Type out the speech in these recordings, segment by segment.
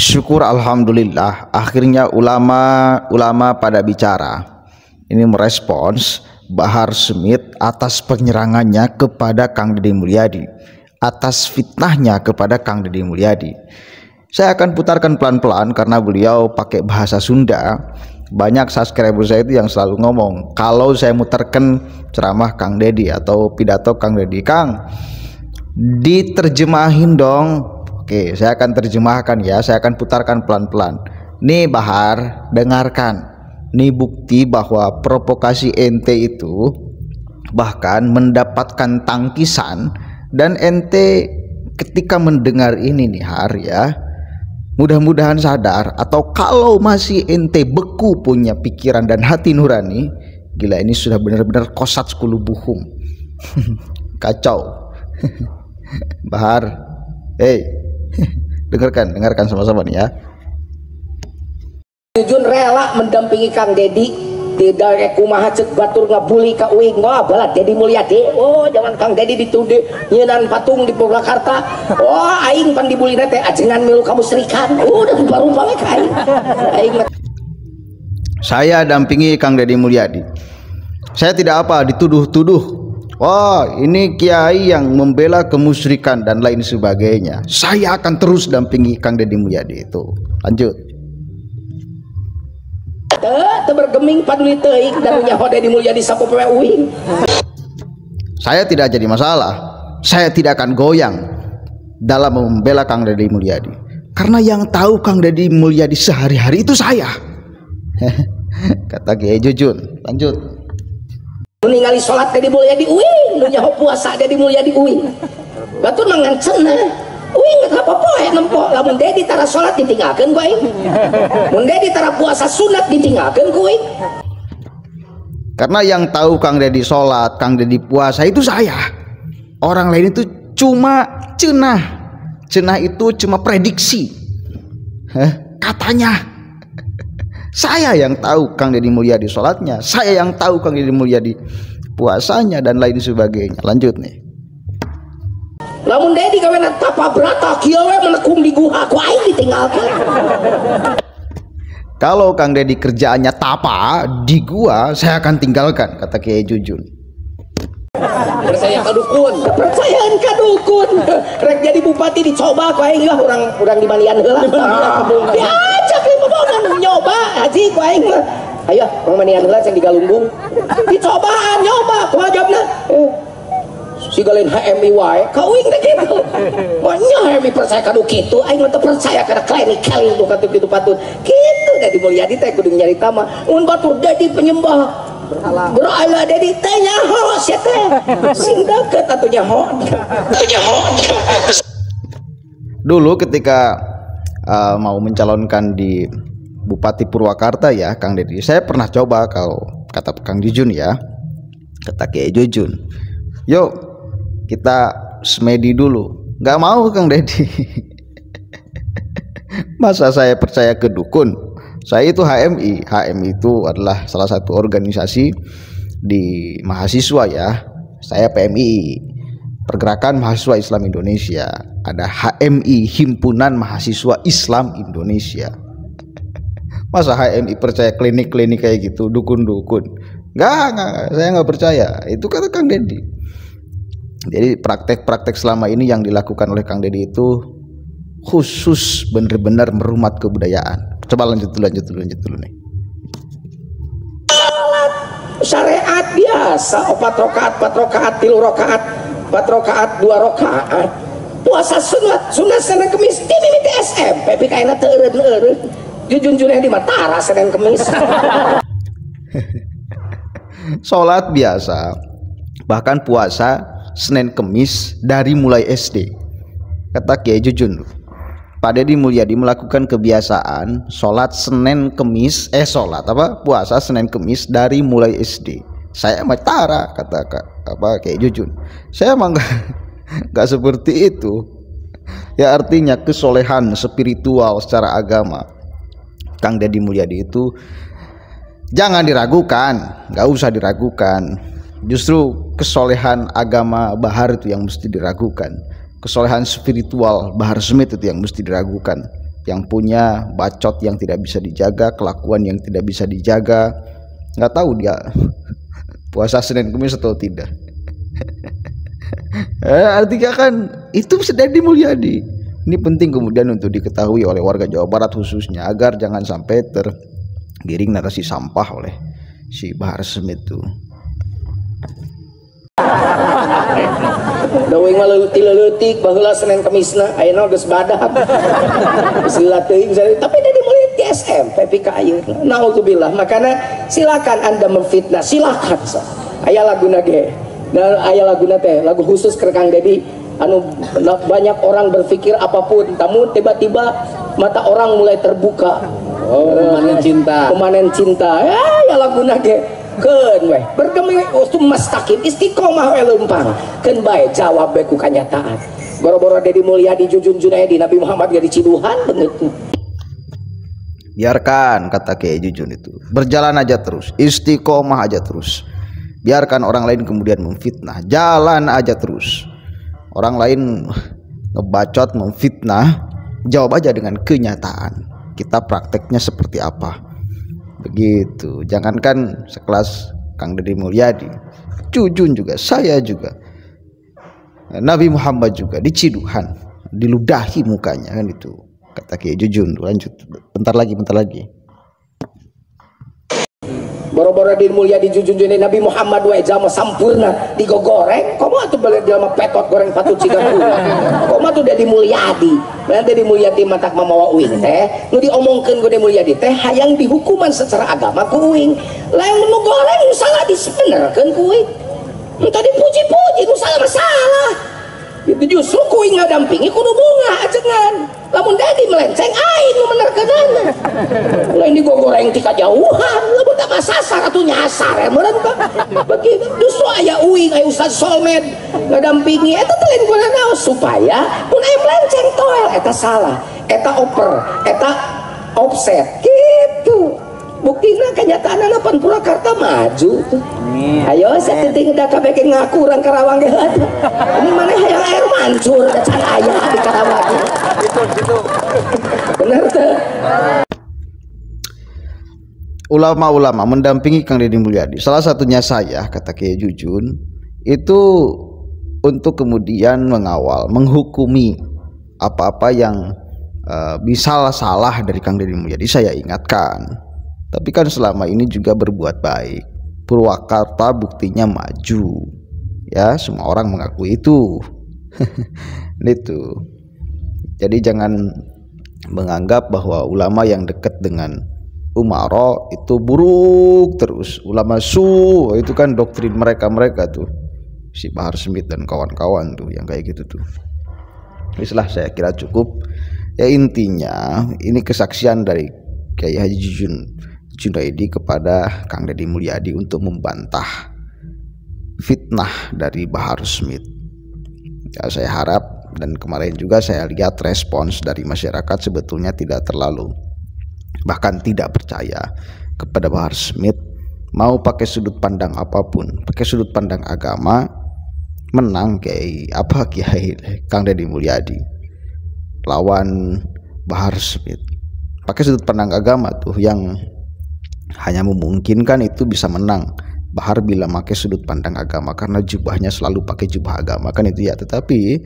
Syukur alhamdulillah akhirnya ulama-ulama pada bicara. Ini merespons Bahar Smith atas penyerangannya kepada Kang Deddy Mulyadi, atas fitnahnya kepada Kang Deddy Mulyadi. Saya akan putarkan pelan-pelan karena beliau pakai bahasa Sunda. Banyak subscriber saya itu yang selalu ngomong, kalau saya mutarkan ceramah Kang Deddy atau pidato Kang Deddy, Kang diterjemahin dong Oke, saya akan terjemahkan ya. Saya akan putarkan pelan-pelan. Nih Bahar, dengarkan. Nih bukti bahwa provokasi ente itu bahkan mendapatkan tangkisan dan ente ketika mendengar ini nih Har ya. Mudah-mudahan sadar atau kalau masih ente beku punya pikiran dan hati nurani, gila ini sudah benar-benar kosat 10 buhum. Kacau. Bahar. Hey, dengarkan dengarkan sama-sama nih ya. Jujun rela mendampingi Kang Dedi tidak kumaha cek batur ngabuli ka uing. Wah balat Dedi Mulyadi oh jangan Kang Dedi ditude nyenan patung di Purwakarta oh aing pan dibuli teh ajengan milu kamu serikan oh udah rupa-rupa ka aing aing saya dampingi Kang Dedi Mulyadi saya tidak apa dituduh-tuduh Wah, ini kiai yang membela kemusyrikan dan lain sebagainya. Saya akan terus dampingi Kang Deddy Mulyadi itu. Lanjut. Teu bergeming paduli teuing dan nyaho Deddy Mulyadi sapopoe uing. Saya tidak jadi masalah. Saya tidak akan goyang dalam membela Kang Deddy Mulyadi. Karena yang tahu Kang Deddy Mulyadi sehari-hari itu saya. Kata Kiai Jujun. Lanjut ningali salat jadi mulia di uing nu nyaho puasa jadi mulia di uing batur mangancena uing nggak apa poe nempo. Lamun dedi tara salat ditinggalkeun ku aing mun dedi tara puasa sunat ditinggalkeun ku aing karena yang tahu Kang Dedi sholat, Kang Dedi puasa itu saya. Orang lain itu cuma cenah. Cenah itu cuma prediksi. Heh, katanya saya yang tahu Kang Deddy Mulyadi sholatnya, saya yang tahu Kang Deddy Mulyadi puasanya dan lain sebagainya. Lanjut nih. Lamun Dedi kawena tapa berata kieu menekung di guha ku aing ditinggalkan. Kalau Kang Deddy kerjaannya tapa di gua, saya akan tinggalkan kata Kiai Jujun. Percaya kadukun, percayaan kadukun. Rek jadi bupati dicoba ku aing lah urang urang di manian heula. Diajak mau nyoba haji ku aing mah ayo mang manian heula yang digalumbung dicobaan nyoba. Kuajabna eh, si galin HMI wae. Kauing teh kitu banyak HMI percaya kadu kitu aing mah percaya kana klinikal itu katu kitu patut. Kitu da dimulyadi teh kudu nyari tama mun batur jadi penyembah. Berhala. Jadi tanya ho sia teh. Sing deket atunya ho atunya ho dulu ketika uh, mau mencalonkan di Bupati Purwakarta ya Kang Deddy. Saya pernah coba kalau kata Kang Jujun ya kata Kiai Jujun. Yuk kita semedi dulu. Nggak mau Kang Deddy. Masa saya percaya ke dukun? Saya itu HMI HMI itu adalah salah satu organisasi di mahasiswa ya. Saya PMI Pergerakan Mahasiswa Islam Indonesia. Ada HMI Himpunan Mahasiswa Islam Indonesia masa HMI percaya klinik-klinik kayak gitu dukun-dukun nggak nggak saya nggak percaya itu kata Kang Deddy jadi praktek-praktek selama ini yang dilakukan oleh Kang Deddy itu khusus benar-benar merumat kebudayaan coba lanjut dulu lanjut dulu lanjut dulu nih syariat biasa empat rokaat empat rokaat tilu rokaat empat rokaat dua rokaat puasa sunat sunat sana kemis mimiti SMP pikaina teureun eureun Jujun di Matara Senin Kemis. Sholat biasa, bahkan puasa Senin Kemis dari mulai SD. Kata Kiai Jujun. Pak Deddy Mulyadi melakukan kebiasaan sholat Senin Kemis, eh sholat apa puasa Senin Kemis dari mulai SD. Saya Matara kata apa Kiai Jujun. Saya emang nggak seperti itu. Ya artinya kesolehan spiritual secara agama Kang Deddy Mulyadi itu jangan diragukan, nggak usah diragukan. Justru kesolehan agama Bahar itu yang mesti diragukan. Kesolehan spiritual Bahar Smith itu yang mesti diragukan. yang punya bacot yang tidak bisa dijaga kelakuan yang tidak bisa dijaga nggak tahu dia puasa Senin Kamis atau tidak eh, artinya kan itu sedang dimulyadi ini penting kemudian untuk diketahui oleh warga Jawa Barat khususnya agar jangan sampai tergiring narasi sampah oleh si Bahar Smith itu Dawing mah leutik baheula Senin Kamisna ayeuna geus badak. Sila teuing tapi dari mulai TSM PPK ayeuna. Nauzubillah. Makanya silakan Anda memfitnah, silakan. Aya laguna ge. Dan aya laguna teh lagu khusus ke Kang Dedi anu banyak orang berpikir apa pun. Tamu tiba-tiba mata orang mulai terbuka. Oh pemanen cinta. pemanen cinta. Ya ya laguna ge ken weh. Bergemi usum mastaqim istiqomah we lempang ken bae jawab bae ku kanyataan boro-boro Dedi Mulyadi Jujun Junaidi Nabi Muhammad jadi ciduhan bener biarkan kata Kiai Jujun itu. Berjalan aja terus istiqomah aja terus. Biarkan orang lain kemudian memfitnah. Jalan aja terus orang lain ngebacot memfitnah jawab aja dengan kenyataan. Kita prakteknya seperti apa? Begitu. Jangankan sekelas Kang Deddy Mulyadi Jujun juga saya juga Nabi Muhammad juga diciduhan diludahi mukanya kan itu. Kata Kiai Jujun lanjut. Bentar lagi bentar lagi boro-boro di mulia di jujun Nabi Muhammad wa jalma sampurna digogoreng. Komo atuh balik jalma petot goreng patut ciga komo atuh udah dimulyadi berarti dimulyadi matak mamawa uing teh. Nu diomongkeun ku dimulyadi teh hayang dihukuman secara agama ku uing. Lain nu goreng nu salah disebenerkeun ku uing. Entah dipuji-puji nu salah masalah itu justru kuing ngadampingi kudu bunga ajengan lamun dadi melenceng aing nu menerkeunana. Lain digogoreng tika jauhan lamun tak masasar atuh nyasar ya meureun begitu. Justru aya uing aya ustaz solmed ngadampingi eta teh lain guna naos supaya mun aya melenceng toel. Eta salah. Eta oper. Eta offset. Gitu. Buktinya kenyataan anak Purwakarta maju tuh ayo saya titik udah kabeh ngaku orang Karawang ini mana yang air mancur can ayah di Karawang. Gitu gitu benar tuh ulama-ulama mendampingi Kang Deddy Mulyadi. Salah satunya saya kata Kiai Jujun itu untuk kemudian mengawal menghukumi apa-apa yang uh, bisa salah dari Kang Deddy Mulyadi. Saya ingatkan. Tapi kan selama ini juga berbuat baik. Purwakarta buktinya maju. Ya semua orang mengakui itu. Itu. Jadi jangan menganggap bahwa ulama yang dekat dengan Umaro itu buruk terus. Ulama su itu kan doktrin mereka mereka tuh. Si Bahar Smith dan kawan-kawan tuh yang kayak gitu tuh. Itulah saya kira cukup. Ya intinya ini kesaksian dari Kiai Haji Jujun Junaidi kepada Kang Deddy Mulyadi untuk membantah fitnah dari Bahar Smith. Ya, saya harap dan kemarin juga saya lihat respons dari masyarakat sebetulnya tidak terlalu bahkan tidak percaya kepada Bahar Smith mau pakai sudut pandang apa pun, pakai sudut pandang agama menang kiai. Apa kiai? Kang Deddy Mulyadi. Lawan Bahar Smith. Pakai sudut pandang agama tuh yang hanya memungkinkan itu bisa menang. Bahar bila pakai sudut pandang agama karena jubahnya selalu pakai jubah agama kan itu ya. Tetapi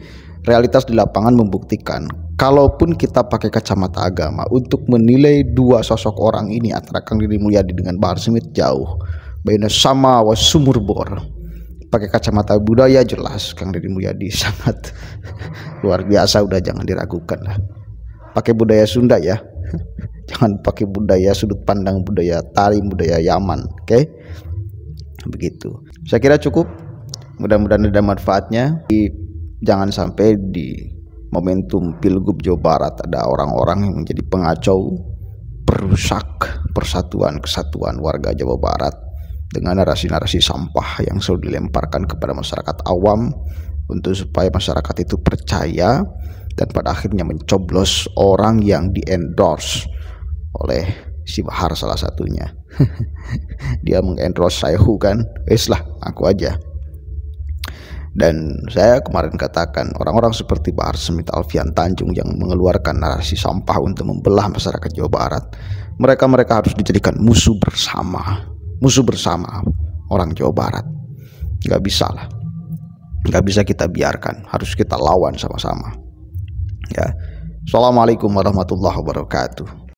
realitas di lapangan membuktikan kalaupun kita pakai kacamata agama untuk menilai dua sosok orang ini antara Kang Diri Mulyadi dengan Bahar Smith jauh Baina sama was sumur bor. Pakai kacamata budaya jelas Kang Diri Mulyadi sangat luar biasa udah jangan diragukan lah. Pakai budaya Sunda ya. Jangan pakai budaya sudut pandang budaya tari budaya Yaman oke? Okay? begitu. Saya kira cukup. Mudah-mudahan ada manfaatnya. Di, jangan sampai di momentum pilgub Jawa Barat ada orang-orang yang menjadi pengacau perusak persatuan kesatuan warga Jawa Barat dengan narasi-narasi sampah yang selalu dilemparkan kepada masyarakat awam untuk supaya masyarakat itu percaya dan pada akhirnya mencoblos orang yang di endorse oleh si Bahar salah satunya. Dia mengendorse Sayhu kan? Wes lah aku aja dan saya kemarin katakan orang-orang seperti Pak Arsemit Alfian Tanjung yang mengeluarkan narasi sampah untuk membelah masyarakat Jawa Barat mereka-mereka harus dijadikan musuh bersama musuh bersama orang Jawa Barat. Nggak bisa lah. Nggak bisa kita biarkan harus kita lawan sama-sama. Ya. Assalamualaikum warahmatullahi wabarakatuh